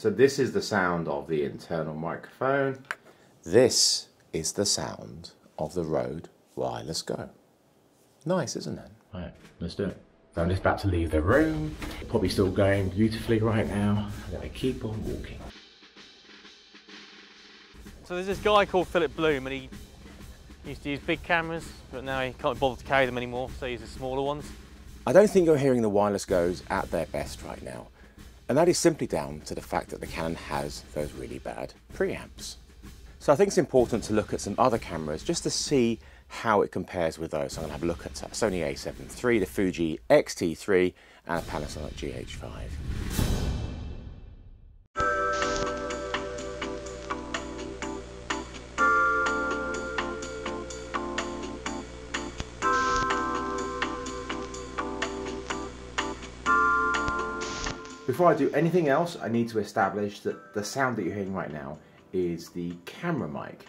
So this is the sound of the internal microphone. This is the sound of the Rode Wireless Go. Nice, isn't it? Right, let's do it. So I'm just about to leave the room. Probably still going beautifully right now. I'm gonna keep on walking. So there's this guy called Philip Bloom and he used to use big cameras, but now he can't bother to carry them anymore, so he uses smaller ones. I don't think you're hearing the wireless goes at their best right now. And that is simply down to the fact that the Canon has those really bad preamps. So I think it's important to look at some other cameras just to see how it compares with those. So I'm to have a look at a Sony a7 III, the Fuji X-T3 and a Panasonic GH5. Before I do anything else, I need to establish that the sound that you're hearing right now is the camera mic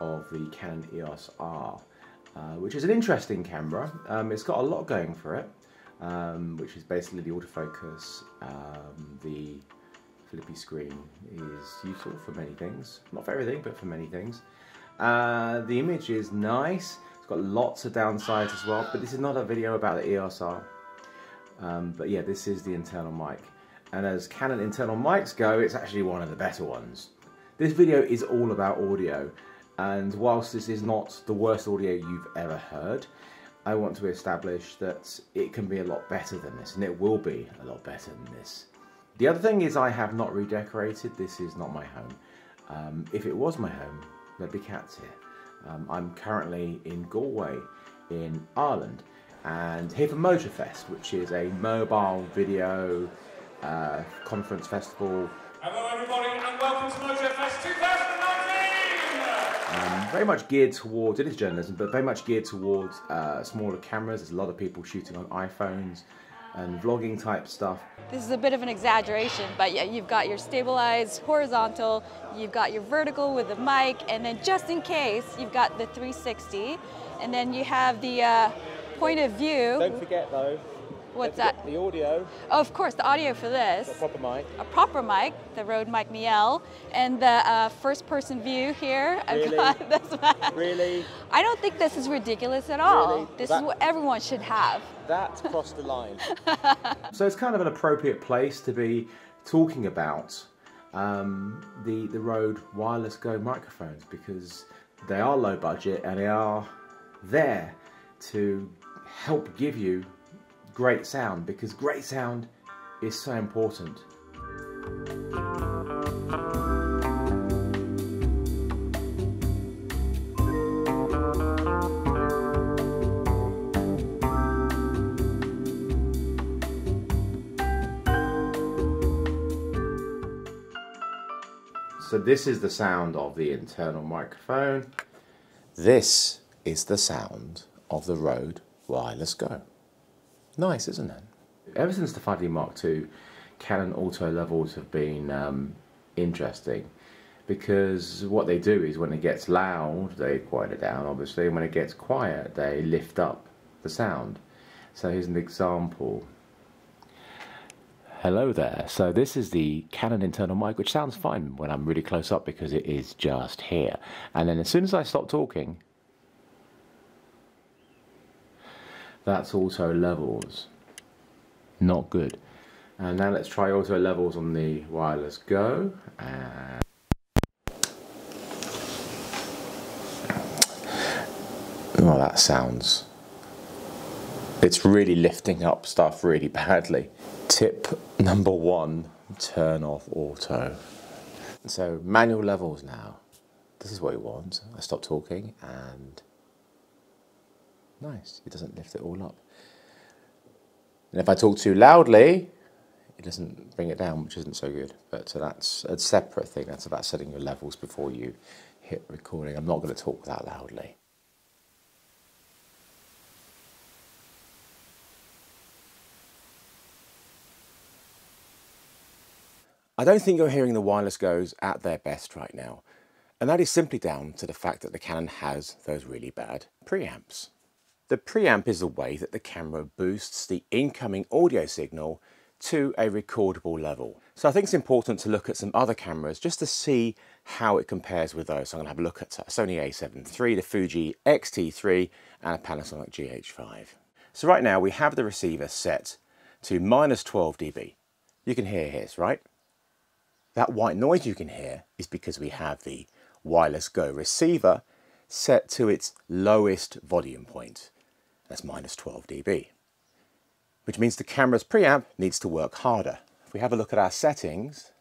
of the Canon EOS R, uh, which is an interesting camera. Um, it's got a lot going for it, um, which is basically the autofocus, um, the flippy screen is useful for many things. Not for everything, but for many things. Uh, the image is nice. It's got lots of downsides as well, but this is not a video about the EOS R. Um, but yeah, this is the internal mic. And as Canon internal mics go, it's actually one of the better ones. This video is all about audio, and whilst this is not the worst audio you've ever heard, I want to establish that it can be a lot better than this, and it will be a lot better than this. The other thing is I have not redecorated, this is not my home. Um, if it was my home, there'd be cats here. Um, I'm currently in Galway in Ireland and here for Mojofest, which is a mobile video uh, conference festival. Hello everybody and welcome to Mojofest 2019! Um, very much geared towards, it is journalism, but very much geared towards uh, smaller cameras. There's a lot of people shooting on iPhones and vlogging type stuff. This is a bit of an exaggeration, but yeah, you've got your stabilized horizontal, you've got your vertical with the mic, and then just in case, you've got the 360, and then you have the uh, point of view. Don't forget though, What's that? The audio. Oh, of course, the audio for this. A proper mic. A proper mic, the Rode Mic Miel, and the uh, first-person view here. Really? I've got this one. Really? I don't think this is ridiculous at all. Really? This That- is what everyone should have. That's crossed the line. so it's kind of an appropriate place to be talking about um, the the Rode Wireless Go microphones because they are low budget and they are there to help give you great sound because great sound is so important. So this is the sound of the internal microphone. This is the sound of the Rode Wireless Go. Nice, isn't it? Ever since the 5D Mark II, Canon auto levels have been um, interesting because what they do is when it gets loud, they quiet it down, obviously, and when it gets quiet, they lift up the sound. So here's an example. Hello there. So this is the Canon internal mic, which sounds fine when I'm really close up because it is just here. And then as soon as I stop talking, that's auto levels. Not good. And now let's try auto levels on the wireless go. And oh, that sounds. It's really lifting up stuff really badly. Tip number one turn off auto. So, manual levels now. This is what you want. I stop talking and nice. It doesn't lift it all up. And if I talk too loudly, it doesn't bring it down, which isn't so good. But so that's a separate thing. That's about setting your levels before you hit recording. I'm not going to talk that loudly. I don't think you're hearing the wireless goes at their best right now. And that is simply down to the fact that the Canon has those really bad preamps. The preamp is the way that the camera boosts the incoming audio signal to a recordable level. So I think it's important to look at some other cameras just to see how it compares with those. So I'm going to have a look at a Sony a7 III, the Fuji X-T3 and a Panasonic GH5. So right now we have the receiver set to minus 12 dB. You can hear his, right? That white noise you can hear is because we have the Wireless Go receiver set to its lowest volume point. That's minus 12 dB. Which means the camera's preamp needs to work harder. If we have a look at our settings,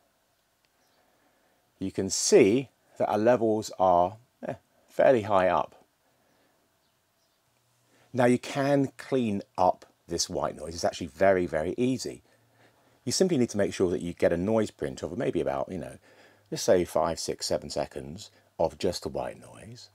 you can see that our levels are eh, fairly high up. Now you can clean up this white noise. It's actually very, very easy. You simply need to make sure that you get a noise print of maybe about, you know, let's say five, six, seven seconds of just the white noise.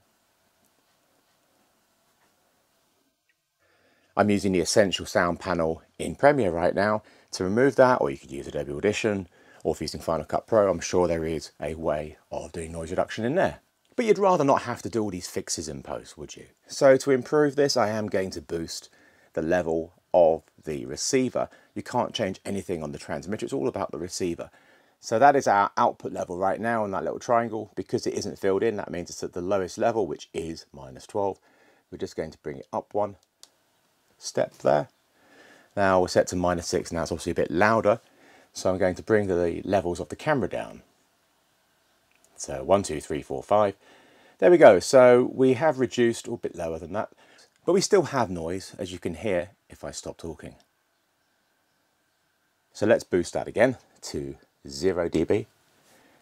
I'm using the Essential Sound panel in Premiere right now to remove that, or you could use Adobe Audition, or if you're using Final Cut Pro, I'm sure there is a way of doing noise reduction in there. But you'd rather not have to do all these fixes in post, would you? So to improve this, I am going to boost the level of the receiver. You can't change anything on the transmitter, it's all about the receiver. So that is our output level right now on that little triangle. Because it isn't filled in, that means it's at the lowest level, which is minus 12. We're just going to bring it up one step there. Now we're set to minus 6, now it's obviously a bit louder. So I'm going to bring the levels of the camera down. So one, two, three, four, five. There we go. So we have reduced, or a bit lower than that, but we still have noise, as you can hear if I stop talking. So let's boost that again to 0 dB.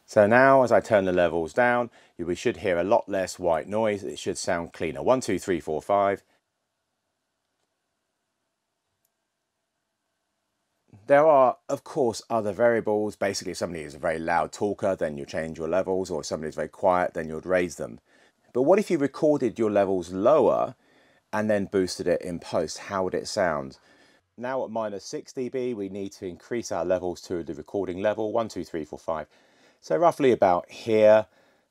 So now as I turn the levels down, we should hear a lot less white noise. It should sound cleaner. One, two, three, four, five. There are, of course, other variables. Basically, if somebody is a very loud talker, then you change your levels, or if somebody is very quiet, then you'd raise them. But what if you recorded your levels lower and then boosted it in post? How would it sound? Now at minus 6 dB, we need to increase our levels to the recording level, 1, 2, 3, 4, 5. So roughly about here.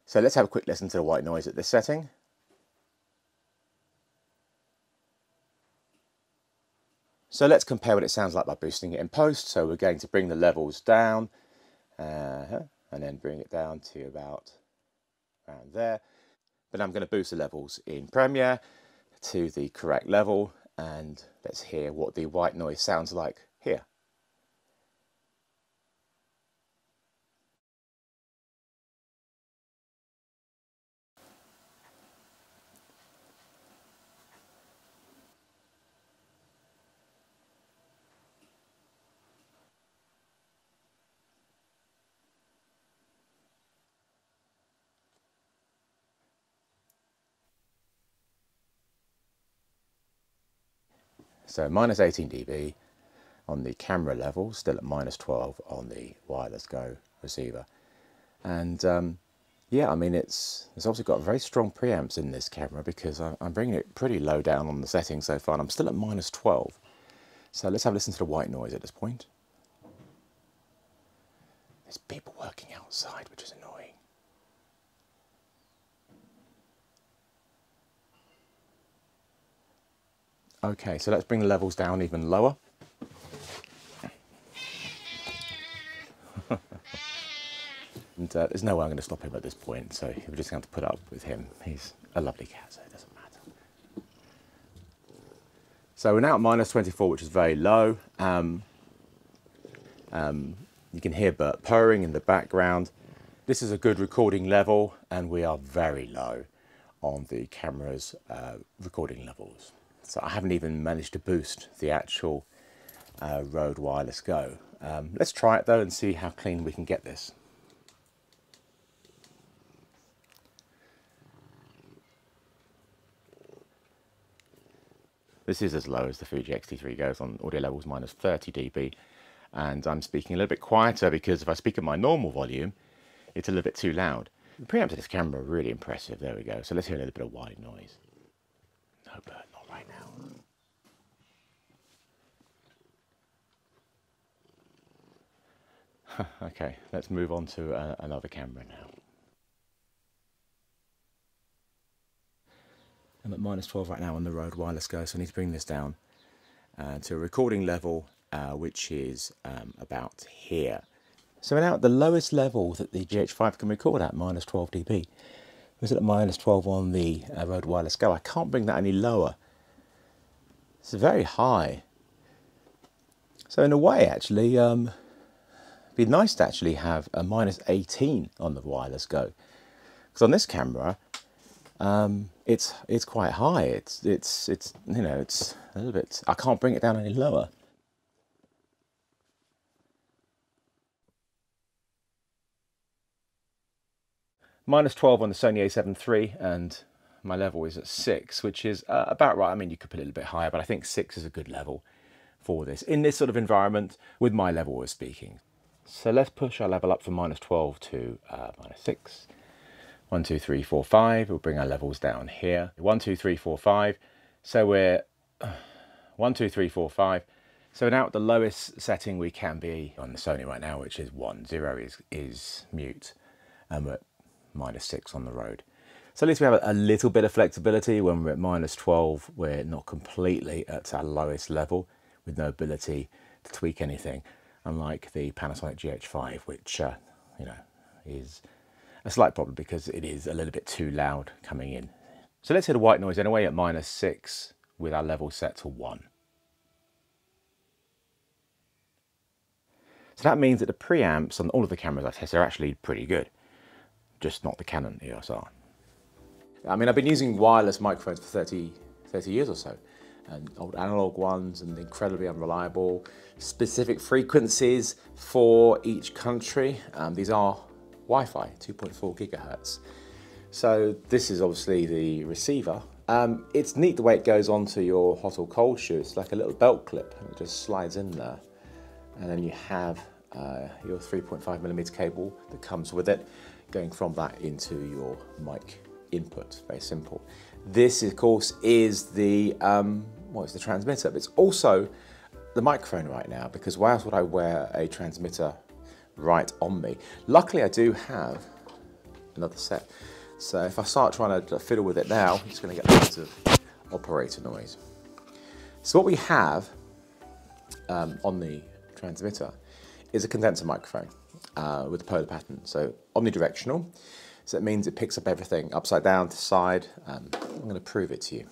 So let's have a quick listen to the white noise at this setting. So let's compare what it sounds like by boosting it in post. So we're going to bring the levels down uh, and then bring it down to about around there. But I'm going to boost the levels in Premiere to the correct level and let's hear what the white noise sounds like here. So minus 18 dB on the camera level, still at minus 12 on the wireless Go receiver. And um, yeah, I mean, it's, it's obviously got very strong preamps in this camera because I'm, I'm bringing it pretty low down on the settings so far and I'm still at minus 12. So let's have a listen to the white noise at this point. There's people working outside, which is annoying. Okay, so let's bring the levels down even lower. and uh, there's no way I'm going to stop him at this point, so we're just going to put up with him. He's a lovely cat, so it doesn't matter. So we're now at minus 24, which is very low. Um, um, you can hear Bert purring in the background. This is a good recording level, and we are very low on the camera's uh, recording levels. So I haven't even managed to boost the actual uh, Rode Wireless Go. Um, let's try it though and see how clean we can get this. This is as low as the Fuji X-T3 goes on audio levels minus 30 dB. And I'm speaking a little bit quieter because if I speak at my normal volume, it's a little bit too loud. The preamps of this camera are really impressive. There we go. So let's hear a little bit of white noise. No Bert right now. okay, let's move on to uh, another camera now. I'm at minus 12 right now on the Rode Wireless Go, so I need to bring this down uh, to a recording level uh, which is um, about here. So we're now at the lowest level that the GH5 can record at, minus 12 dB. Was it at minus 12 on the uh, Rode Wireless Go? I can't bring that any lower. It's very high. So in a way, actually, um, it'd be nice to actually have a minus 18 on the Wireless Go. Because on this camera, um, it's it's quite high. It's it's it's you know it's a little bit. I can't bring it down any lower. Minus 12 on the Sony a7 III and my level is at 6, which is uh, about right. I mean, you could put it a little bit higher, but I think 6 is a good level for this in this sort of environment with my level of speaking. So let's push our level up from minus 12 to uh, minus 6. 1, 2, 3, 4, 5. We'll bring our levels down here. 1, 2, 3, 4, 5. So we're 1, 2, 3, 4, 5. So now at the lowest setting we can be on the Sony right now, which is 1. 0 is, is mute. And we're minus 6 on the Rode. So at least we have a little bit of flexibility when we're at minus 12. We're not completely at our lowest level with no ability to tweak anything, unlike the Panasonic GH5, which, uh, you know, is a slight problem because it is a little bit too loud coming in. So let's hit a white noise anyway at minus 6 with our level set to 1. So that means that the preamps on all of the cameras I test are actually pretty good, just not the Canon EOS R. I mean, I've been using wireless microphones for 30, 30 years or so, and old analog ones and incredibly unreliable, specific frequencies for each country. Um, these are Wi-Fi, 2.4 gigahertz. So this is obviously the receiver. Um, it's neat the way it goes onto your hot or cold shoe. It's like a little belt clip and it just slides in there. And then you have uh, your 3.5 millimeter cable that comes with it going from that into your mic input, very simple. This of course is the, um, well, it's the transmitter, but it's also the microphone right now because why else would I wear a transmitter right on me. Luckily I do have another set. So if I start trying to fiddle with it now, going to get lots of operator noise. So what we have um, on the transmitter is a condenser microphone uh, with a polar pattern. So omnidirectional. So it means it picks up everything upside down to side. Um, I'm going to prove it to you.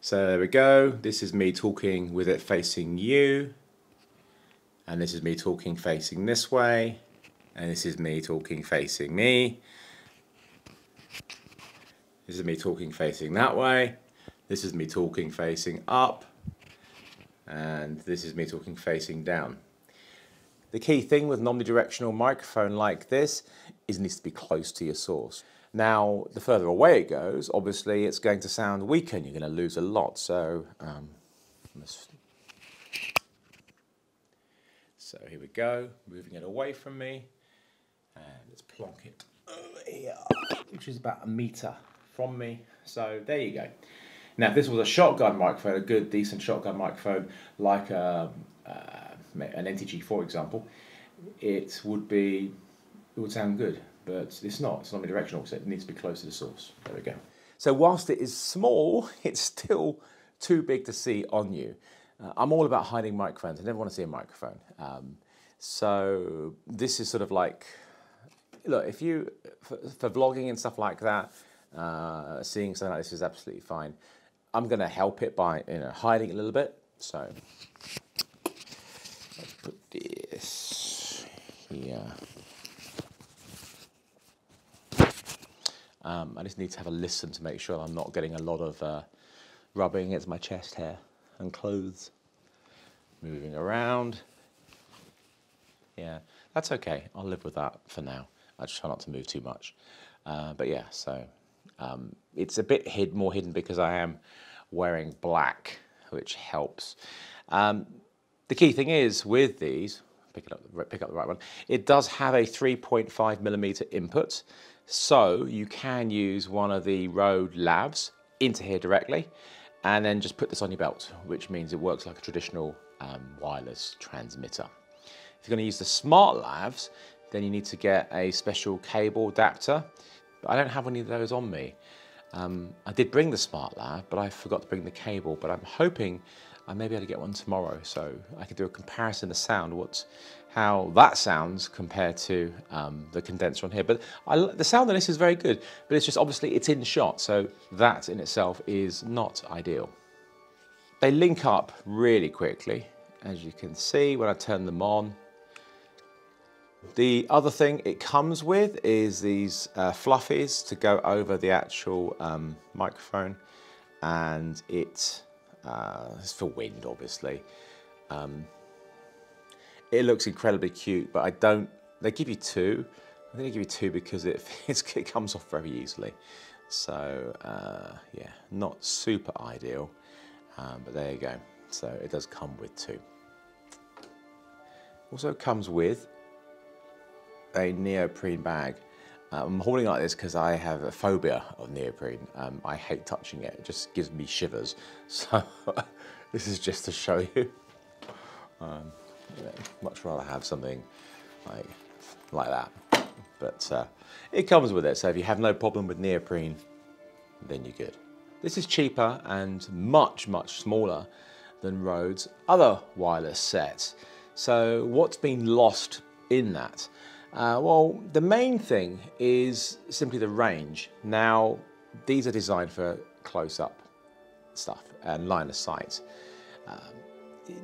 So there we go. This is me talking with it facing you and this is me talking facing this way and this is me talking facing me this is me talking facing that way this is me talking facing up and this is me talking facing down the key thing with an omnidirectional microphone like this is it needs to be close to your source now the further away it goes obviously it's going to sound weaker and you're going to lose a lot so um, So here we go, moving it away from me. And let's plonk it here, which is about a meter from me. So there you go. Now, if this was a shotgun microphone, a good, decent shotgun microphone, like a, uh, an NTG, for example, it would be, it would sound good, but it's not. It's not omnidirectional, so it needs to be close to the source. There we go. So whilst it is small, it's still too big to see on you. Uh, I'm all about hiding microphones. I never want to see a microphone. Um, so this is sort of like, look, if you, for, for vlogging and stuff like that, uh, seeing something like this is absolutely fine. I'm going to help it by you know hiding a little bit. So let's put this here. Um, I just need to have a listen to make sure I'm not getting a lot of uh, rubbing against my chest hair and clothes. Moving around. Yeah, that's okay. I'll live with that for now. I just try not to move too much. Uh, but yeah, so um, it's a bit hid, more hidden because I am wearing black, which helps. Um, the key thing is with these, pick up, pick up the right one. It does have a 3.5 millimeter input, so you can use one of the Rode Lavs into here directly and then just put this on your belt, which means it works like a traditional um, wireless transmitter. If you're going to use the smart lavs, then you need to get a special cable adapter, but I don't have any of those on me. Um, I did bring the smart lav, but I forgot to bring the cable, but I'm hoping I may be able to get one tomorrow, so I could do a comparison of sound, what's how that sounds compared to um, the condenser on here. But I, the sound on this is very good, but it's just obviously it's in shot, so that in itself is not ideal. They link up really quickly, as you can see when I turn them on. The other thing it comes with is these uh, fluffies to go over the actual um, microphone and it uh, it's for wind obviously. Um, it looks incredibly cute but I don't, they give you two. I think they give you two because it, it comes off very easily. So uh, yeah, not super ideal, um, but there you go. So it does come with two. Also comes with a neoprene bag. I'm holding like this because I have a phobia of neoprene. Um, I hate touching it. It just gives me shivers. So this is just to show you. Um, much rather have something like, like that. But uh, it comes with it. So if you have no problem with neoprene, then you're good. This is cheaper and much, much smaller than Rode's other wireless sets. So what's been lost in that? Uh, well, the main thing is simply the range. Now, these are designed for close-up stuff and line of sight, um,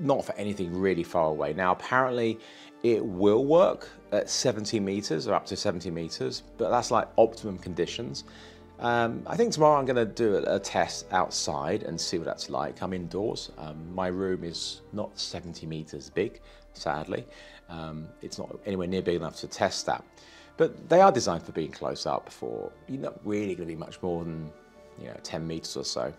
not for anything really far away. Now, apparently, it will work at 70 meters or up to 70 meters, but that's like optimum conditions. Um, I think tomorrow I'm going to do a, a, test outside and see what that's like. I'm indoors. Um, my room is not 70 meters big, sadly. Um, it's not anywhere near big enough to test that. But they are designed for being close up for, you're not really going to be much more than, you know, 10 meters or so.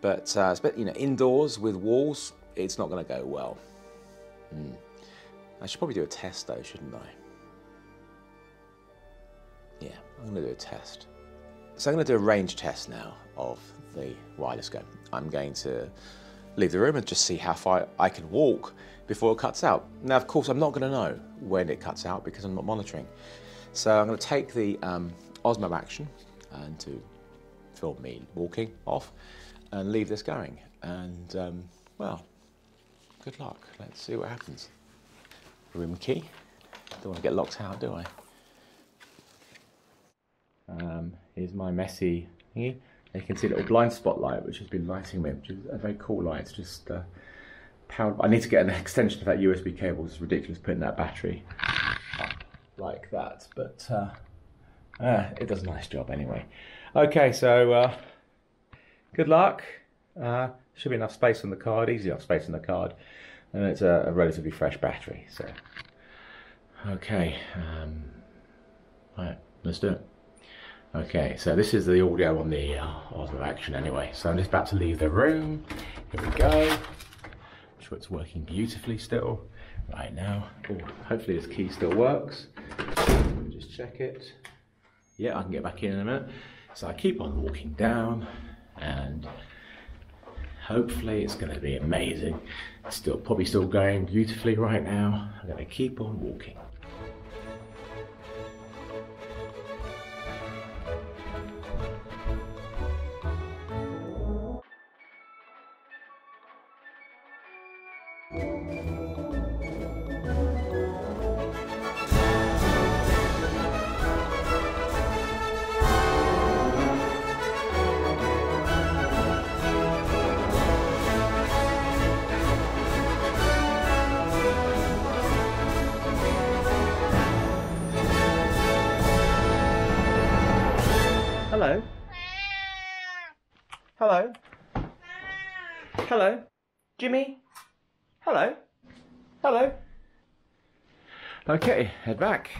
But, uh, you know, indoors with walls, it's not going to go well. Mm. I should probably do a test though, shouldn't I? Yeah, I'm going to do a test. So I'm to do a range test now of the wireless go. I'm going to leave the room and just see how far I can walk before it cuts out. Now, of course, I'm not going to know when it cuts out because I'm not monitoring. So I'm going to take the um, Osmo Action and to film me walking off and leave this going. And, um, well, good luck. Let's see what happens. Room key. Don't want to get locked out, do I? Um, here's my messy thingy. You can see a little blind spotlight which has been lighting me, which is a very cool light. It's just uh, powered. I need to get an extension of that USB cable. It's ridiculous putting that battery like that, but uh, uh, it does a nice job anyway. Okay, so uh, good luck. Uh, should be enough space on the card, easy enough space on the card, and it's a, a relatively fresh battery. So, okay, um, right, let's do it. Okay, so this is the audio on the uh, Osmo Action anyway. So I'm just about to leave the room. Here we go. I'm sure it's working beautifully still right now. Ooh, hopefully this key still works. Just check it. Yeah, I can get back in in a minute. So I keep on walking down and hopefully it's going to be amazing. It's still probably still going beautifully right now. I'm going to keep on walking. Hello. Hello. Jimmy. Hello. Hello. Okay, head back.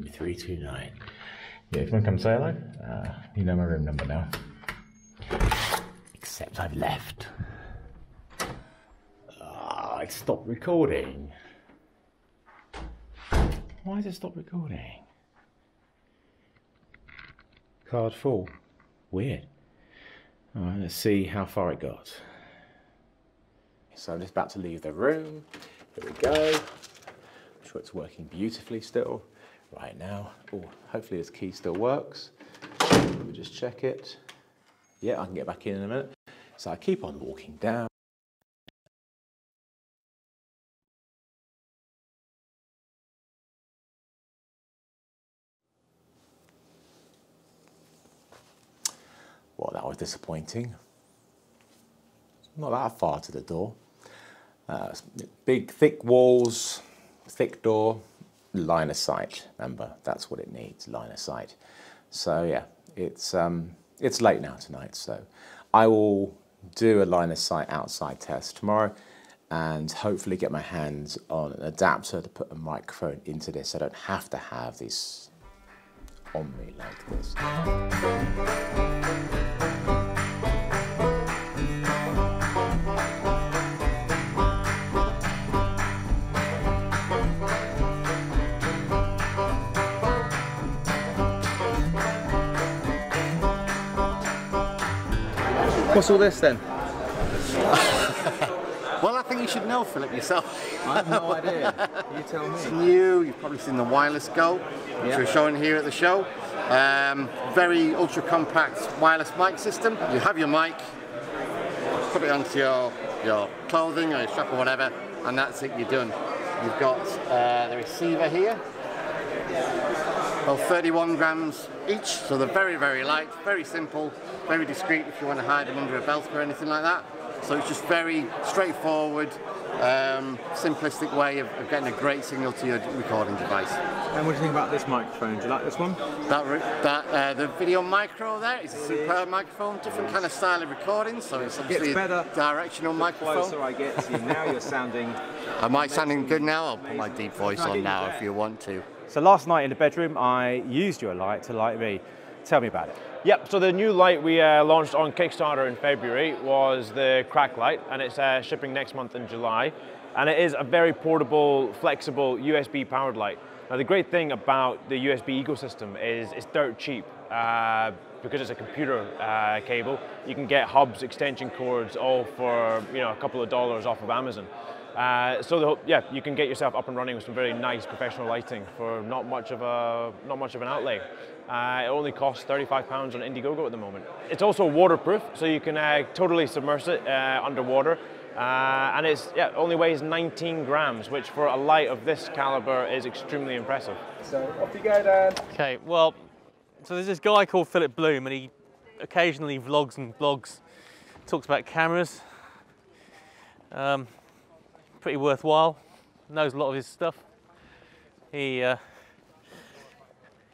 Room 329. Yeah, if you want to come say hello, uh, you know my room number now. Except I've left. Ah, I stopped recording. Why has it stopped recording? Card full. Weird. Alright, let's see how far it got. So I'm just about to leave the room. Here we go. I'm sure it's working beautifully still right now. Oh, hopefully this key still works. Let me just check it. Yeah, I can get back in in a minute. So I keep on walking down. Well, that was disappointing. Not that far to the door. Uh, big, thick walls, thick door, line of sight. Remember, that's what it needs, line of sight. So yeah, it's um, it's late now tonight. So I will do a line of sight outside test tomorrow, and hopefully get my hands on an adapter to put a microphone into this. I don't have to have this on me like this. What's all this then? Well, I think you should know, Philip, yourself. I have no idea. You tell me. It's new. You've probably seen the wireless Go, which Yeah. we're showing here at the show. Um, very ultra compact wireless mic system. You have your mic, put it onto your your clothing or your strap or whatever, and that's it. You're done. You've got uh, the receiver here. Well, 31 grams each, so they're very, very light, very simple, very discreet if you want to hide them under a belt or anything like that. So it's just very straightforward, um, simplistic way of, of getting a great signal to your recording device. And what do you think about this microphone? Do you like this one? That, that uh, the video micro there is a superb microphone, different kind of style of recording, so it's obviously better a directional microphone. Closer I get to you. Now you're sounding. Am I sounding good now? I'll put my deep voice on now if you want to. So last night in the bedroom, I used your light to light me. Tell me about it. Yep, so the new light we uh, launched on Kickstarter in February was the Crack Light, and it's uh, shipping next month in July. And it is a very portable, flexible USB powered light. Now, the great thing about the USB ecosystem is it's dirt cheap. Uh, because it's a computer uh, cable, you can get hubs, extension cords, all for you know a couple of dollars off of Amazon. Uh, so the, yeah, you can get yourself up and running with some very nice professional lighting for not much of a not much of an outlay. Uh, it only costs 35 pounds on Indiegogo at the moment. It's also waterproof, so you can uh, totally submerge it uh, underwater. Uh, and it's yeah, only weighs 19 grams, which for a light of this caliber is extremely impressive. So off you go, Dan. Okay, well, so there's this guy called Philip Bloom, and he occasionally vlogs and blogs, talks about cameras. Um, pretty worthwhile. Knows a lot of his stuff. He uh,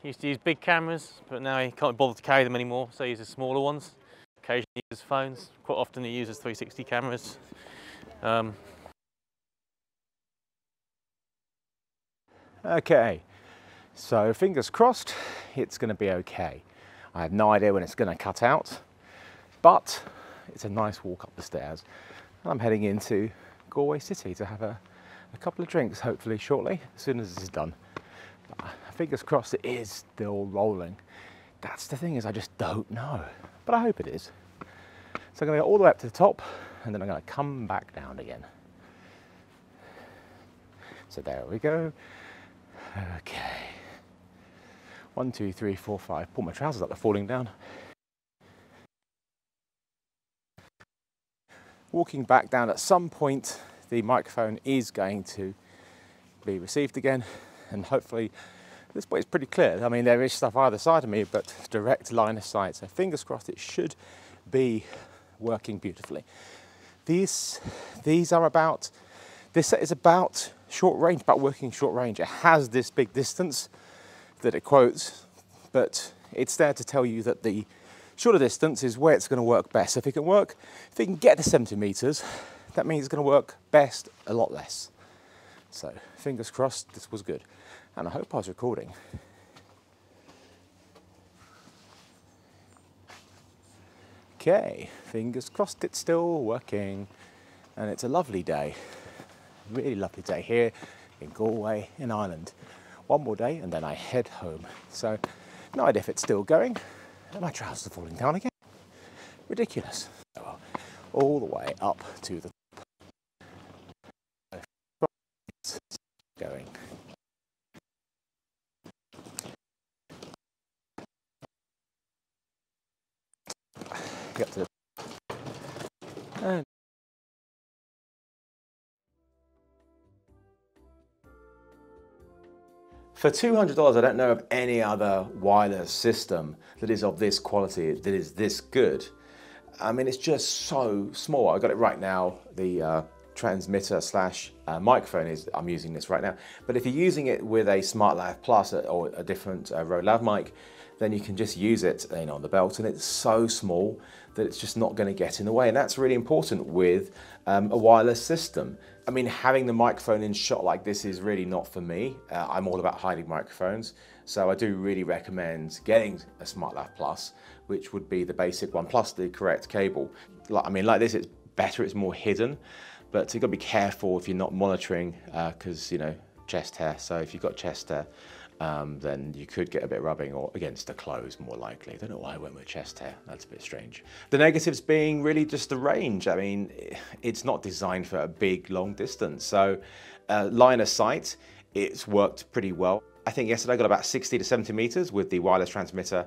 used to use big cameras, but now he can't bother to carry them anymore, so he uses smaller ones. Occasionally he uses phones. Quite often he uses 360 cameras. Um, Okay, so fingers crossed, it's going to be okay. I have no idea when it's going to cut out, but it's a nice walk up the stairs. And I'm heading into Galway City to have a, a couple of drinks, hopefully shortly, as soon as this is done. But fingers crossed it is still rolling. That's the thing is I just don't know, but I hope it is. So I'm to go all the way up to the top, and then I'm going to come back down again. So there we go. Okay. One, two, three, four, five. Pull my trousers up, they're falling down. Walking back down, at some point, the microphone is going to be received again, and hopefully, this point is pretty clear. I mean, there is stuff either side of me, but direct line of sight. So, fingers crossed, it should be working beautifully. These, these are about this set is about short range, about working short range. It has this big distance that it quotes, but it's there to tell you that the shorter distance is where it's going to work best. If it can work, if it can get to 70 meters, that means it's going to work best a lot less. So fingers crossed, this was good. And I hope I was recording. Okay, fingers crossed it's still working. And it's a lovely day, really lovely day here in Galway in Ireland. One more day and then I head home. So, no idea if it's still going. My trousers are falling down again. Ridiculous. All the way up to the For $200, I don't know of any other wireless system that is of this quality, that is this good. I mean, it's just so small. I got it right now. The uh, transmitter slash uh, microphone is, I'm using this right now. But if you're using it with a Smart SmartLav Plus or a different uh, Rode Lav mic, then you can just use it you know, on the belt and it's so small that it's just not going to get in the way. And that's really important with um, a wireless system. I mean, having the microphone in shot like this is really not for me. Uh, I'm all about hiding microphones. So I do really recommend getting a SmartLav Plus, which would be the basic one, plus the correct cable. Like, I mean, like this, it's better, it's more hidden, but you've got to be careful if you're not monitoring, because, uh, you know, chest hair. So if you've got chest hair, um, then you could get a bit of rubbing or against the clothes more likely. I don't know why I went with chest hair, that's a bit strange. The negatives being really just the range. I mean, it's not designed for a big long distance. So uh, line of sight, it's worked pretty well. I think yesterday I got about 60 to 70 meters with the wireless transmitter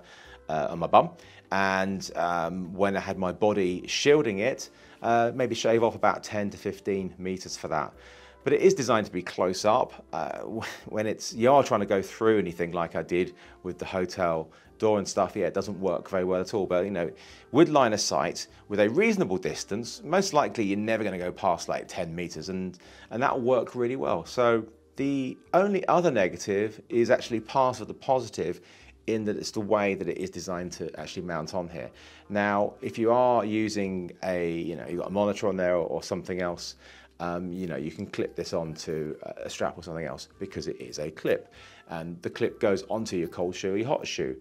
uh, on my bum. And um, when I had my body shielding it, uh, maybe shave off about 10 to 15 meters for that but it is designed to be close up. Uh, when it's you are trying to go through anything like I did with the hotel door and stuff, yeah, it doesn't work very well at all. But you know, with line of sight, with a reasonable distance, most likely you're never going to go past like 10 meters, and and that'll work really well. So the only other negative is actually part of the positive in that it's the way that it is designed to actually mount on here. Now, if you are using a, you know, you've got a monitor on there or, or something else, um, you know, you can clip this onto a strap or something else because it is a clip. And the clip goes onto your cold shoe or your hot shoe.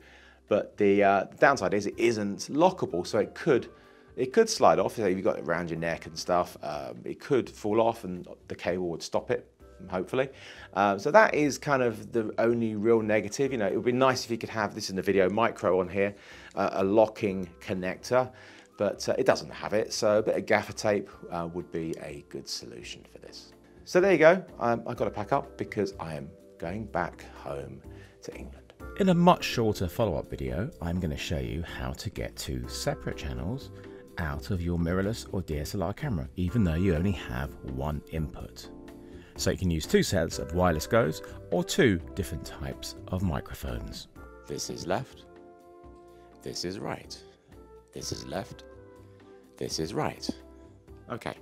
But the uh, downside is it isn't lockable, so it could it could slide off. If you've got it around your neck and stuff, um, it could fall off and the cable would stop it, hopefully. Um, so that is kind of the only real negative. You know, it would be nice if you could have this in the video micro on here, uh, a locking connector but uh, it doesn't have it, so a bit of gaffer tape uh, would be a good solution for this. So there you go, um, I've got to pack up because I am going back home to England. In a much shorter follow-up video, I'm going to show you how to get two separate channels out of your mirrorless or DSLR camera, even though you only have one input. So you can use two sets of wireless goes or two different types of microphones. This is left, this is right, this is left, this is right. Okay.